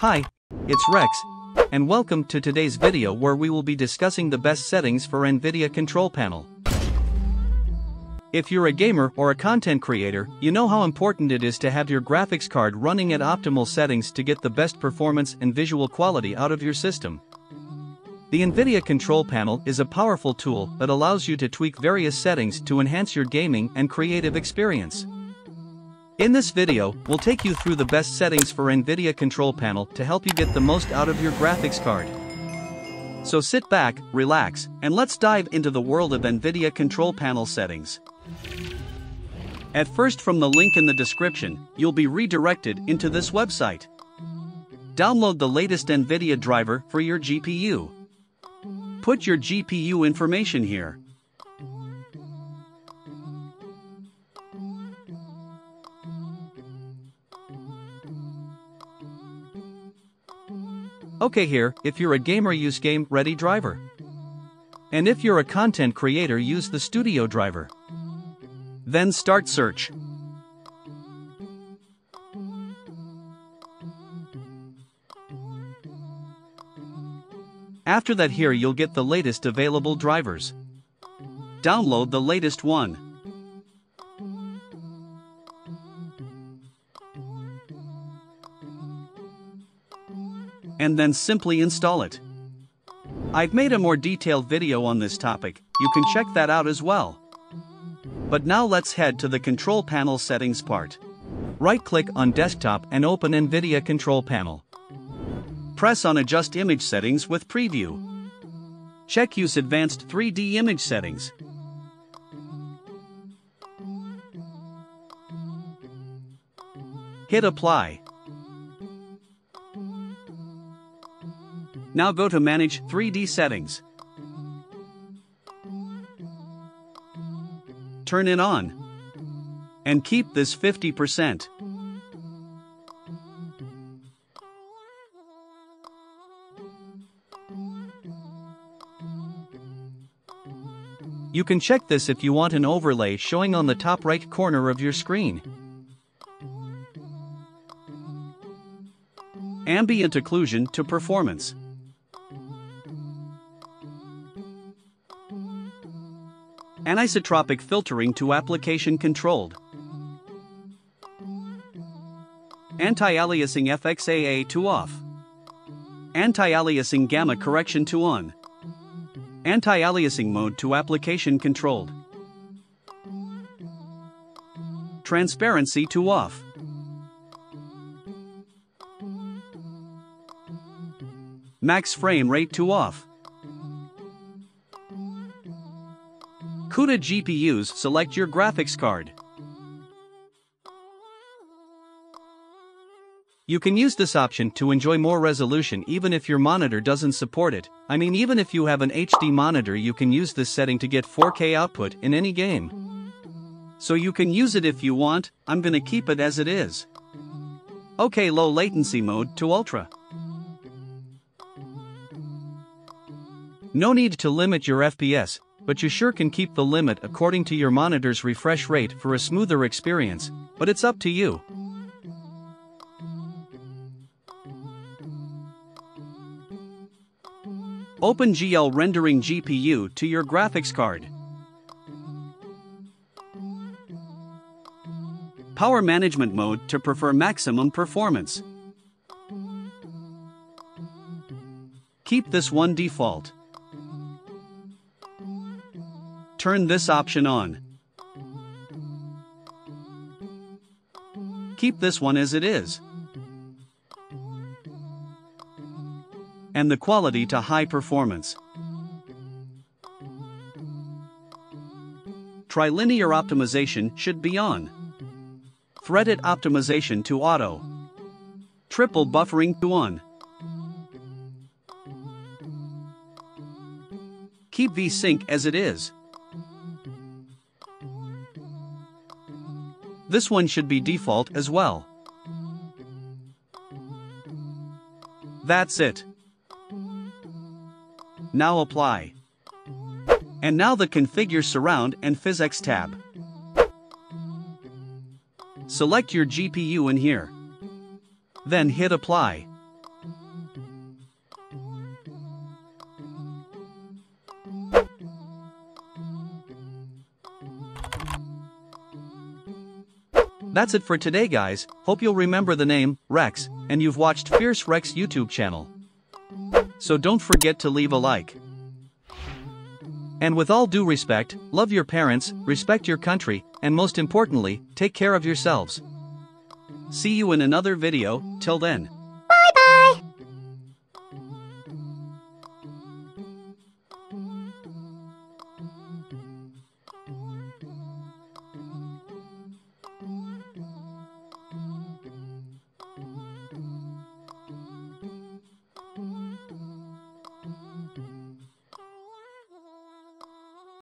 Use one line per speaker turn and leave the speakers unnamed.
Hi, it's Rex, and welcome to today's video where we will be discussing the best settings for NVIDIA control panel. If you're a gamer or a content creator, you know how important it is to have your graphics card running at optimal settings to get the best performance and visual quality out of your system. The NVIDIA control panel is a powerful tool that allows you to tweak various settings to enhance your gaming and creative experience. In this video, we'll take you through the best settings for NVIDIA control panel to help you get the most out of your graphics card. So sit back, relax, and let's dive into the world of NVIDIA control panel settings. At first from the link in the description, you'll be redirected into this website. Download the latest NVIDIA driver for your GPU. Put your GPU information here. Okay here, if you're a gamer use Game Ready driver. And if you're a content creator use the Studio driver. Then start search. After that here you'll get the latest available drivers. Download the latest one. And then simply install it. I've made a more detailed video on this topic, you can check that out as well. But now let's head to the control panel settings part. Right-click on desktop and open NVIDIA control panel. Press on adjust image settings with preview. Check use advanced 3D image settings. Hit apply. Now go to Manage 3D Settings. Turn it on. And keep this 50%. You can check this if you want an overlay showing on the top right corner of your screen. Ambient occlusion to performance. Anisotropic filtering to application controlled. Anti-aliasing FXAA to off. Anti-aliasing gamma correction to on. Anti-aliasing mode to application controlled. Transparency to off. Max frame rate to off. CUDA GPUs select your graphics card. You can use this option to enjoy more resolution even if your monitor doesn't support it, I mean even if you have an HD monitor you can use this setting to get 4K output in any game. So you can use it if you want, I'm gonna keep it as it is. OK low latency mode to ultra. No need to limit your FPS, but you sure can keep the limit according to your monitor's refresh rate for a smoother experience, but it's up to you. OpenGL rendering GPU to your graphics card. Power management mode to prefer maximum performance. Keep this one default. Turn this option on. Keep this one as it is. And the quality to high performance. Trilinear optimization should be on. Threaded optimization to auto. Triple buffering to on. Keep VSync as it is. This one should be default as well. That's it. Now apply. And now the Configure Surround and PhysX tab. Select your GPU in here. Then hit Apply. That's it for today guys, hope you'll remember the name, Rex, and you've watched Fierce Rex YouTube channel. So don't forget to leave a like. And with all due respect, love your parents, respect your country, and most importantly, take care of yourselves. See you in another video, till then.